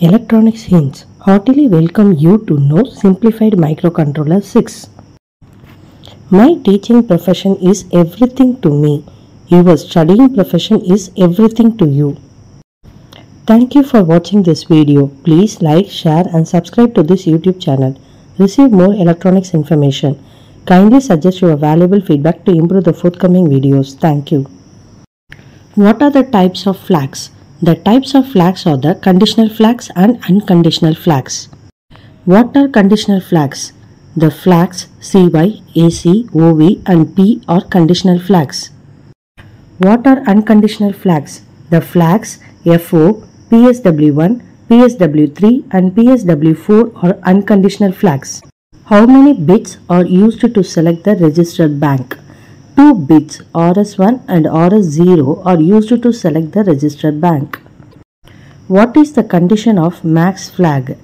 Electronics Hints heartily welcome you to know Simplified Microcontroller 6. My teaching profession is everything to me. Your studying profession is everything to you. Thank you for watching this video. Please like, share and subscribe to this YouTube channel. Receive more electronics information. Kindly suggest your valuable feedback to improve the forthcoming videos. Thank you. What are the types of flags? The types of flags are the conditional flags and unconditional flags. What are conditional flags? The flags CY, AC, OV and P are conditional flags. What are unconditional flags? The flags FO, PSW1, PSW3 and PSW4 are unconditional flags. How many bits are used to select the registered bank? Two bits RS1 and RS0 are used to select the registered bank. What is the condition of maths flag?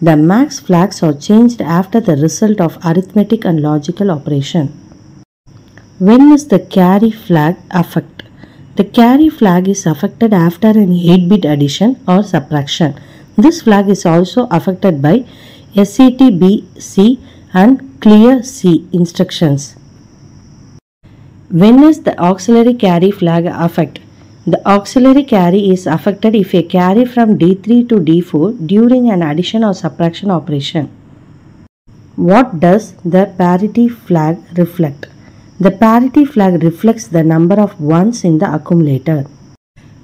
The maths flags are changed after the result of arithmetic and logical operation. When is the carry flag affect? The carry flag is affected after an 8-bit addition or subtraction. This flag is also affected by SETB C and clear C instructions. When is the auxiliary carry flag affect? The auxiliary carry is affected if a carry from D3 to D4 during an addition or subtraction operation. What does the parity flag reflect? The parity flag reflects the number of ones in the accumulator.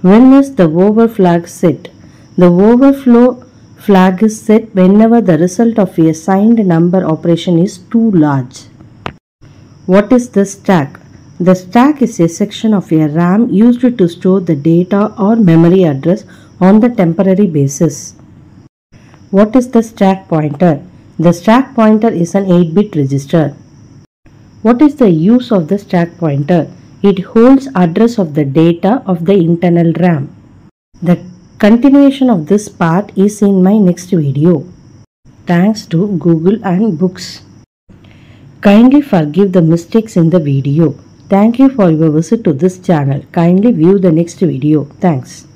When is the over flag set? The overflow flag is set whenever the result of a signed number operation is too large. What is the stack? The stack is a section of a RAM used to store the data or memory address on the temporary basis. What is the stack pointer? The stack pointer is an 8-bit register. What is the use of the stack pointer? It holds address of the data of the internal RAM. The continuation of this part is in my next video. Thanks to Google and books. Kindly forgive the mistakes in the video. Thank you for your visit to this channel. Kindly view the next video. Thanks.